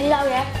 领导员